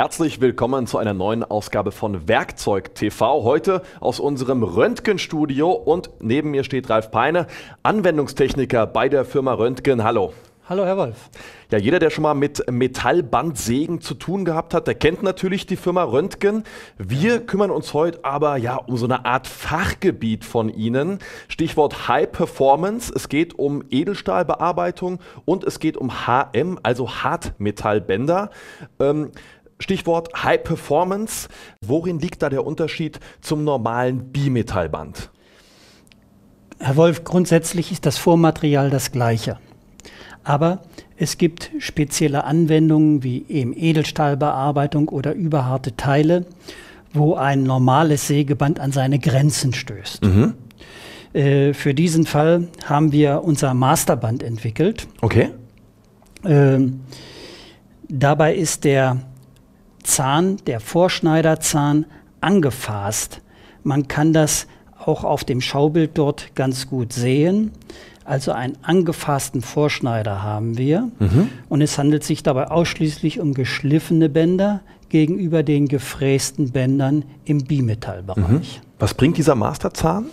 Herzlich willkommen zu einer neuen Ausgabe von Werkzeug TV. Heute aus unserem Röntgenstudio und neben mir steht Ralf Peine, Anwendungstechniker bei der Firma Röntgen. Hallo. Hallo, Herr Wolf. Ja, jeder, der schon mal mit Metallbandsägen zu tun gehabt hat, der kennt natürlich die Firma Röntgen. Wir kümmern uns heute aber ja um so eine Art Fachgebiet von Ihnen. Stichwort High Performance. Es geht um Edelstahlbearbeitung und es geht um HM, also Hartmetallbänder. Ähm, Stichwort High Performance. Worin liegt da der Unterschied zum normalen Bimetallband? Herr Wolf, grundsätzlich ist das Vormaterial das gleiche. Aber es gibt spezielle Anwendungen wie eben Edelstahlbearbeitung oder überharte Teile, wo ein normales Sägeband an seine Grenzen stößt. Mhm. Äh, für diesen Fall haben wir unser Masterband entwickelt. Okay. Ähm, dabei ist der Zahn, der Vorschneiderzahn, angefasst. Man kann das auch auf dem Schaubild dort ganz gut sehen. Also einen angefassten Vorschneider haben wir. Mhm. Und es handelt sich dabei ausschließlich um geschliffene Bänder gegenüber den gefrästen Bändern im Bimetallbereich. Mhm. Was bringt dieser Masterzahn?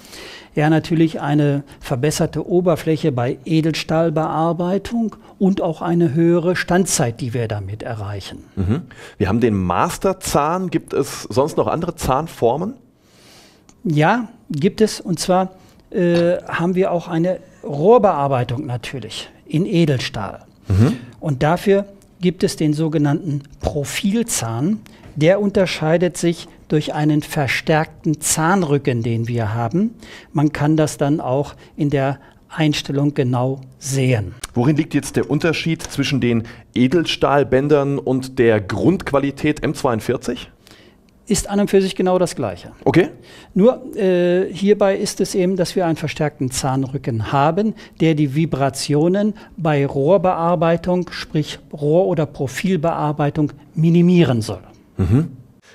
Ja, natürlich eine verbesserte Oberfläche bei Edelstahlbearbeitung und auch eine höhere Standzeit, die wir damit erreichen. Mhm. Wir haben den Masterzahn. Gibt es sonst noch andere Zahnformen? Ja, gibt es. Und zwar äh, haben wir auch eine Rohrbearbeitung natürlich in Edelstahl. Mhm. Und dafür gibt es den sogenannten Profilzahn. Der unterscheidet sich durch einen verstärkten Zahnrücken, den wir haben. Man kann das dann auch in der Einstellung genau sehen. Worin liegt jetzt der Unterschied zwischen den Edelstahlbändern und der Grundqualität M42? Ist an und für sich genau das Gleiche. Okay. Nur äh, hierbei ist es eben, dass wir einen verstärkten Zahnrücken haben, der die Vibrationen bei Rohrbearbeitung, sprich Rohr- oder Profilbearbeitung, minimieren soll. Mhm.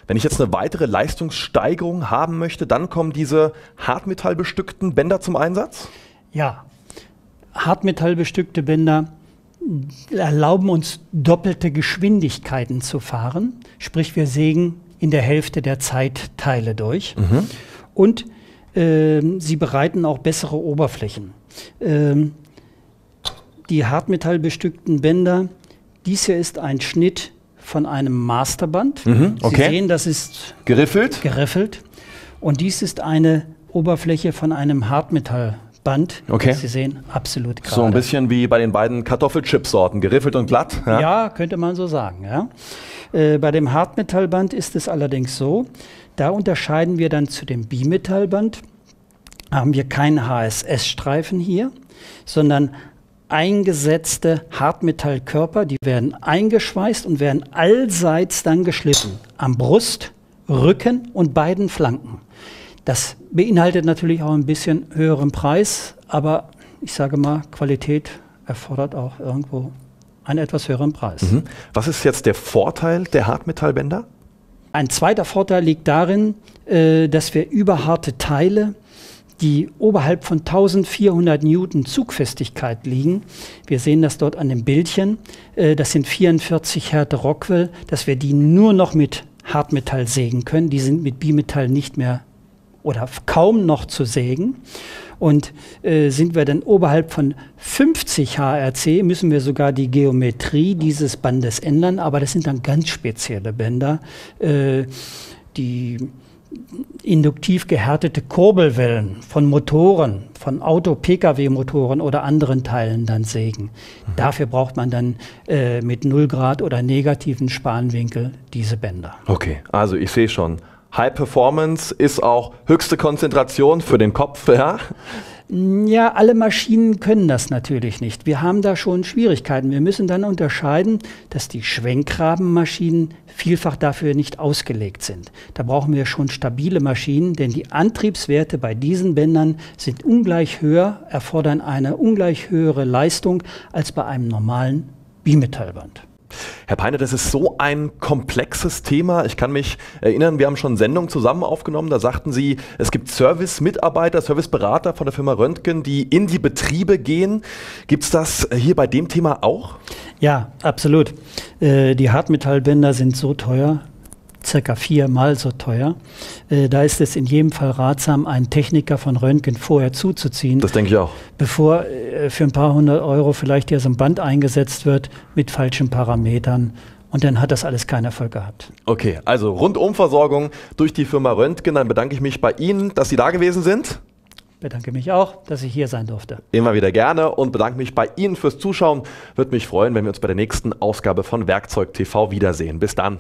Wenn ich jetzt eine weitere Leistungssteigerung haben möchte, dann kommen diese hartmetallbestückten Bänder zum Einsatz? Ja, hartmetallbestückte Bänder erlauben uns doppelte Geschwindigkeiten zu fahren. Sprich, wir sägen in der Hälfte der Zeitteile durch. Mhm. Und äh, sie bereiten auch bessere Oberflächen. Ähm, die hartmetallbestückten Bänder, dies hier ist ein Schnitt von einem Masterband. Mhm, okay. Sie sehen, das ist geriffelt. geriffelt. Und dies ist eine Oberfläche von einem Hartmetallband. Okay. Sie sehen, absolut gerade. So ein bisschen wie bei den beiden Kartoffelchipsorten, geriffelt und glatt. Ja, ja könnte man so sagen. Ja. Äh, bei dem Hartmetallband ist es allerdings so, da unterscheiden wir dann zu dem Bimetallband, haben wir keinen HSS-Streifen hier, sondern eingesetzte Hartmetallkörper, die werden eingeschweißt und werden allseits dann geschliffen. Am Brust, Rücken und beiden Flanken. Das beinhaltet natürlich auch ein bisschen höheren Preis, aber ich sage mal, Qualität erfordert auch irgendwo einen etwas höheren Preis. Mhm. Was ist jetzt der Vorteil der Hartmetallbänder? Ein zweiter Vorteil liegt darin, äh, dass wir überharte Teile, die oberhalb von 1400 Newton Zugfestigkeit liegen, wir sehen das dort an dem Bildchen, äh, das sind 44 Härte Rockwell, dass wir die nur noch mit Hartmetall sägen können. Die sind mit Bimetall nicht mehr oder kaum noch zu sägen. Und äh, sind wir dann oberhalb von 50 HRC, müssen wir sogar die Geometrie dieses Bandes ändern. Aber das sind dann ganz spezielle Bänder, äh, die induktiv gehärtete Kurbelwellen von Motoren, von Auto-Pkw-Motoren oder anderen Teilen dann sägen. Mhm. Dafür braucht man dann äh, mit 0 Grad oder negativen Spanwinkel diese Bänder. Okay, also ich sehe schon, High Performance ist auch höchste Konzentration für den Kopf, ja? Ja, alle Maschinen können das natürlich nicht. Wir haben da schon Schwierigkeiten. Wir müssen dann unterscheiden, dass die Schwenkrabenmaschinen vielfach dafür nicht ausgelegt sind. Da brauchen wir schon stabile Maschinen, denn die Antriebswerte bei diesen Bändern sind ungleich höher, erfordern eine ungleich höhere Leistung als bei einem normalen Bimetallband. Herr Peine, das ist so ein komplexes Thema. Ich kann mich erinnern, wir haben schon Sendungen zusammen aufgenommen. Da sagten Sie, es gibt Service-Mitarbeiter, Serviceberater von der Firma Röntgen, die in die Betriebe gehen. Gibt es das hier bei dem Thema auch? Ja, absolut. Äh, die Hartmetallbänder sind so teuer, circa viermal so teuer. Äh, da ist es in jedem Fall ratsam, einen Techniker von Röntgen vorher zuzuziehen. Das denke ich auch. Bevor äh, für ein paar hundert Euro vielleicht hier so ein Band eingesetzt wird mit falschen Parametern. Und dann hat das alles keinen Erfolg gehabt. Okay, also Rundumversorgung durch die Firma Röntgen. Dann bedanke ich mich bei Ihnen, dass Sie da gewesen sind. Bedanke mich auch, dass ich hier sein durfte. Immer wieder gerne und bedanke mich bei Ihnen fürs Zuschauen. Würde mich freuen, wenn wir uns bei der nächsten Ausgabe von Werkzeug TV wiedersehen. Bis dann.